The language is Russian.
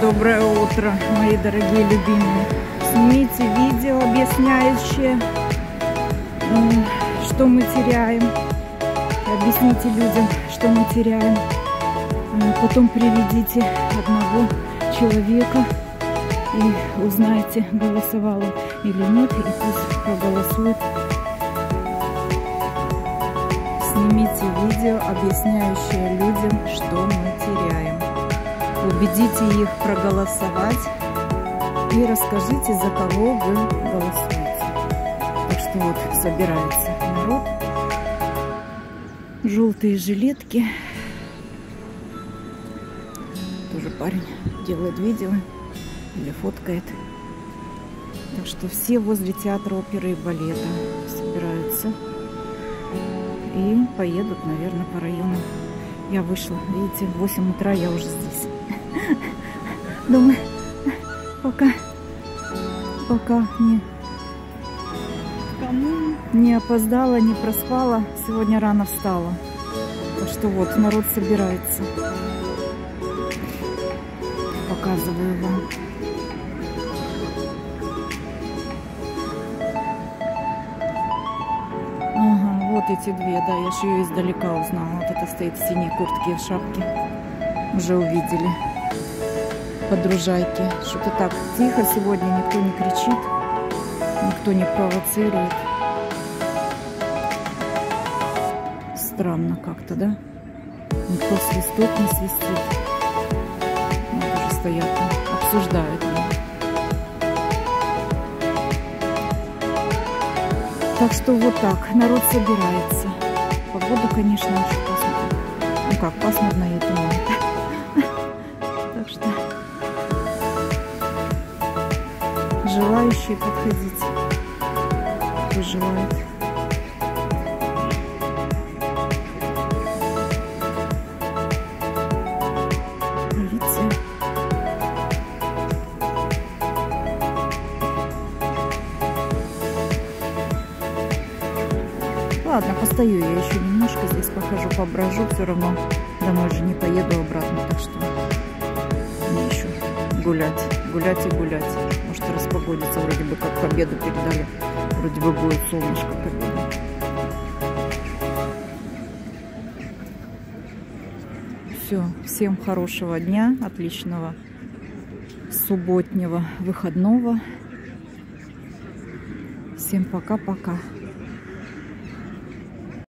Доброе утро, мои дорогие любимые. Снимите видео, объясняющее, что мы теряем. Объясните людям, что мы теряем. Э, Потом приведите одного человека и узнайте, голосовал или нет, и пусть проголосует. Снимите видео, объясняющее людям, что мы теряем. Убедите их проголосовать и расскажите, за кого вы голосуете. Так что вот собирается народ. Желтые жилетки. Тоже парень делает видео или фоткает. Так что все возле театра оперы и балета собираются и поедут, наверное, по району. Я вышла, видите, в 8 утра я уже здесь. Думаю, пока, пока не, не опоздала, не проспала, сегодня рано встала. Так что вот, народ собирается. Показываю вам. Ага, вот эти две, да, я же ее издалека узнала. Вот это стоит в синей куртке и в шапке. Уже увидели. Подружайки. Что-то так тихо сегодня, никто не кричит, никто не провоцирует. Странно как-то, да? Никто свисток не свистит. Вот уже стоят там, обсуждают. Так что вот так, народ собирается. Погода, конечно, очень пасмурная. Ну как, пасмурная и туман. Желающие подходить, желает. Видите? Ладно, постою я еще немножко здесь похожу, поброжу, все равно домой же не поеду обратно, так что мне еще гулять, гулять и гулять. Может распогодится, вроде бы как победу передали, вроде бы будет солнышко победы. Все, всем хорошего дня, отличного субботнего выходного. Всем пока-пока.